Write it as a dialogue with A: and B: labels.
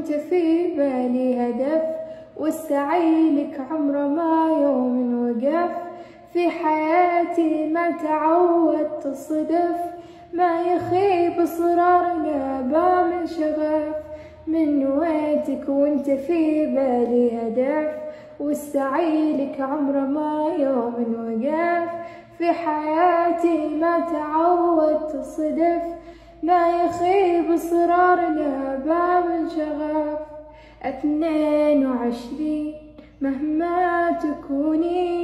A: وانت في بالي هدف والسعي لك عمره ما يوم وقف. في حياتي ما تعودت الصدف ما يخيب إصرارنا بام شغف. من ويتك وانت في بالي هدف والسعي لك عمره ما يوم وقف. في حياتي ما تعودت الصدف ما يخيب باب شغف اثنين وعشرين مهما تكونين